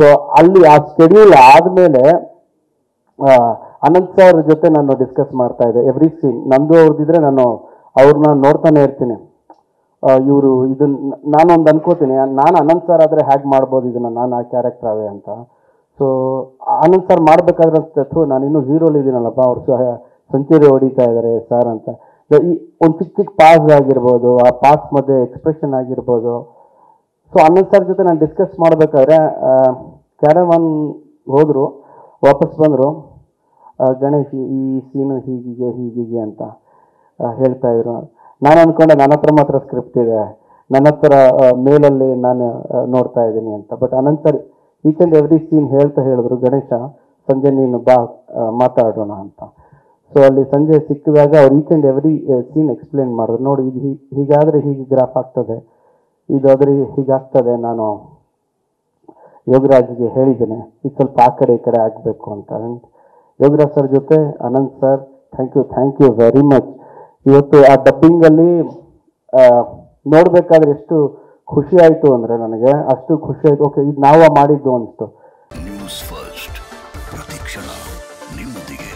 So ಅಲ್ಲಿ ಆ schedule ಆದಮೇಲೆ ಅನಂತ್ ಸರ್ ಜೊತೆ ನಾನು ಡಿಸ್ಕಸ್ ಮಾಡ್ತಾ ಇದ್ದೆ ಎವ್ರಿ ಸೀನ್ ನಂದು ಅವ್ರದ್ದಿದ್ರೆ ನಾನು ಅವ್ರನ್ನ ನೋಡ್ತಾನೆ ಇರ್ತೀನಿ. ಇವರು ಇದನ್ನ ನಾನೊಂದು ಅನ್ಕೋತೀನಿ, ನಾನು ಅನಂತ್ ಸರ್ ಆದರೆ ಹ್ಯಾಗ್ ಮಾಡ್ಬೋದು ಇದನ್ನ, ನಾನು ಆ ಕ್ಯಾರೆಕ್ಟರ್ ಅವೇ ಅಂತ. ಸೊ ಅನಂತ್ ಸರ್ ಮಾಡಬೇಕಾದ್ರೆ ಥ್ರೂ ನಾನು ಇನ್ನೂ ಝೀರೋಲಿ ಇದ್ದೀನಲ್ಲಪ್ಪ ಅವ್ರು ಸೆಂಚುರಿ ಹೊಡಿತಾ ಇದ್ದಾರೆ ಸರ್ ಅಂತ. ಈ ಒಂದು ಚಿಕ್ಕ ಚಿಕ್ಕ ಪಾಸ್ ಆಗಿರ್ಬೋದು, ಆ ಪಾಸ್ ಮಧ್ಯೆ ಎಕ್ಸ್ಪ್ರೆಷನ್ ಆಗಿರ್ಬೋದು. ಸೊ ಅನಂತ್ ಸರ್ ಜೊತೆ ನಾನು ಡಿಸ್ಕಸ್ ಮಾಡಬೇಕಾದ್ರೆ ಕ್ಯಾರವಾನ್ ಹೋದರು, ವಾಪಸ್ ಬಂದರು ಗಣೇಶ್ ಈ- ಸೀನು ಹೀಗಿದೆ ಹೀಗಿದೆ ಅಂತ ಹೇಳ್ತಾ ಇದ್ರು. ನಾನು ಅಂದ್ಕೊಂಡೆ ನನ್ನ ಹತ್ರ ಮಾತ್ರ ಸ್ಕ್ರಿಪ್ಟ್ ಇದೆ. ನನ್ನ ಹತ್ರ ಮೇಲಲ್ಲಿ ನಾನು ನೋಡ್ತಾ ಇದ್ದೀನಿ ಅಂತ. ಬಟ್ ಅನಂತರ ಈಚ್ ಆ್ಯಂಡ್ ಎವ್ರಿ ಸೀನ್ ಹೇಳ್ತಾ ಹೇಳಿದ್ರು, ಗಣೇಶ, ಸಂಜೆ ನೀನು ಬಾ ಮಾತಾಡೋಣ ಅಂತ. ಸೊ ಅಲ್ಲಿ ಸಂಜೆ ಸಿಕ್ಕಿದಾಗ ಅವ್ರು each and every scene explain ಮಾಡಿದ್ರು. ನೋಡಿ, ಇದು ಹೀಗಾದ್ರೆ ಹೀಗೆ ಗ್ರಾಫ್ ಆಗ್ತದೆ. ಇದಾದರೆ ಹೀಗಾಗ್ತದೆ ನಾನು ಯೋಗರಾಜ್ಗೆ ಹೇಳಿದ್ದೇನೆ ಇದು ಸ್ವಲ್ಪ ಆ ಕಡೆ ಈ ಕಡೆ ಆಗಬೇಕು ಅಂತ. ಯೋಗರಾಜ್ ಸರ್ ಜೊತೆ Anant sir thank you thank you very much ಇವತ್ತು ಆ ಡಬ್ಬಿಂಗಲ್ಲಿ ನೋಡಬೇಕಾದ್ರೆ ಎಷ್ಟು ಖುಷಿ ಆಯಿತು ಅಂದರೆ ನನಗೆ, ಅಷ್ಟು ಖುಷಿ ಆಯಿತು. ಓಕೆ ಇದು ನಾವು ಮಾಡಿದ್ದು ಅನಿಸ್ತು ನ್ಯೂಸ್ ಫಸ್ಟ್ ಪ್ರತಿಕ್ಷಣ ನಿಮ್ಮೊಂದಿಗೆ.